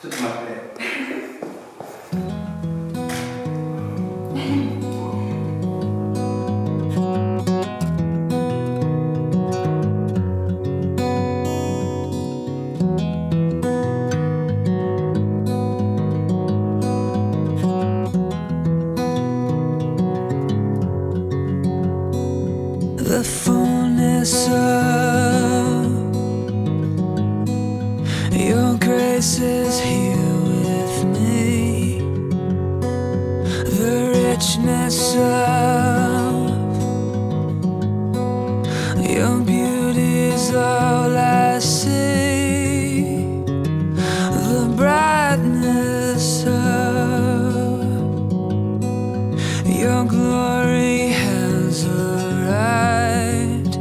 ちょっと待って。Beauty is all I see. The brightness of your glory has arrived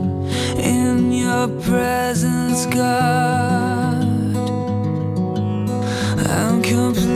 in your presence, God. I'm completely